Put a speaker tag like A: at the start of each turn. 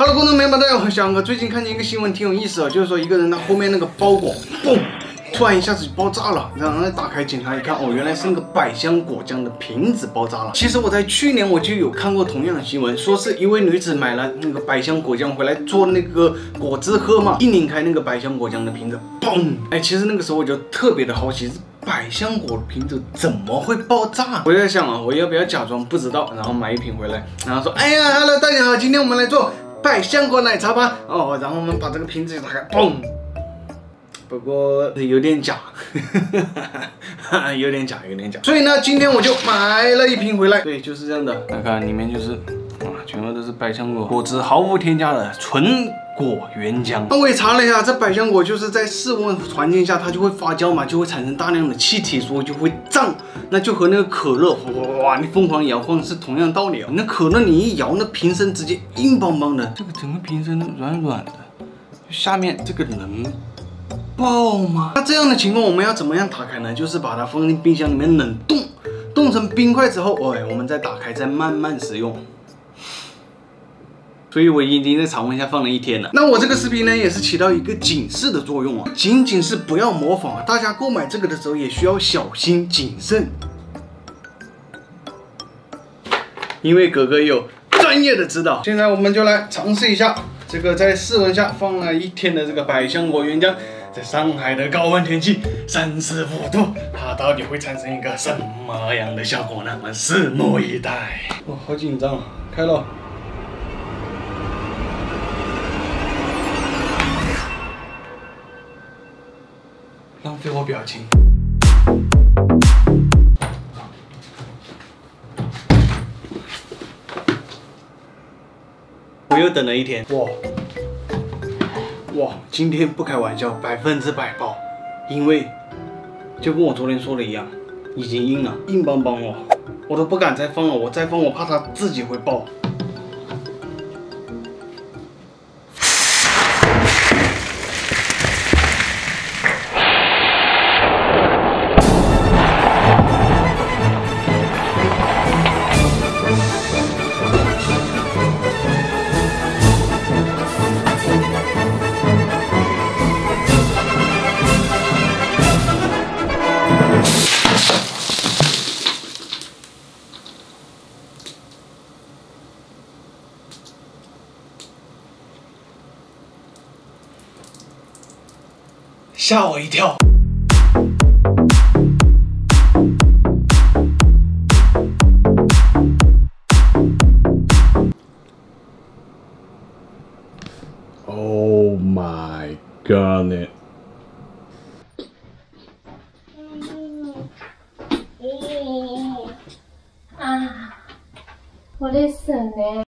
A: Hello，观众朋友们，大家好，小哥最近看见一个新闻，挺有意思的，就是说一个人他后面那个包裹，嘣，突然一下子就爆炸了，然后打开检查一看，哦，原来是那个百香果酱的瓶子爆炸了。其实我在去年我就有看过同样的新闻，说是一位女子买了那个百香果酱回来做那个果汁喝嘛，一拧开那个百香果酱的瓶子，嘣，哎，其实那个时候我就特别的好奇，百香果瓶子怎么会爆炸？我就在想啊，我要不要假装不知道，然后买一瓶回来，然后说，哎呀，Hello，大家好，今天我们来做。百香果奶茶吧，哦，然后我们把这个瓶子打开，嘣，不过有点假，有点假，有点假。所以呢，今天我就买了一瓶回来，对，就是这样的。看看里面就是，啊，全部都是百香果果汁，毫无添加的纯果原浆。那我也查了一下，这百香果就是在室温环境下它就会发酵嘛，就会产生大量的气体，所以就会胀。那就和那个可乐，哇，你疯狂摇晃是同样道理哦。那可乐你一摇，那瓶身直接硬邦邦的，这个整个瓶身软软的，下面这个能爆吗？那这样的情况我们要怎么样打开呢？就是把它放进冰箱里面冷冻，冻成冰块之后，哎，我们再打开，再慢慢使用。所以我已经在常温下放了一天了。那我这个视频呢，也是起到一个警示的作用啊，仅仅是不要模仿啊，大家购买这个的时候也需要小心谨慎。因为哥哥有专业的指导。现在我们就来尝试一下这个在室温下放了一天的这个百香果原浆，在上海的高温天气三十五度，它到底会产生一个什么样的效果呢？我们拭目以待。哇，好紧张啊！开了。浪费我表情。我又等了一天，哇哇！今天不开玩笑，百分之百爆，因为就跟我昨天说的一样，已经硬了，硬邦邦哦，我都不敢再放了，我再放我怕它自己会爆。吓我一跳！Oh my god！
B: 啊，我的神呢？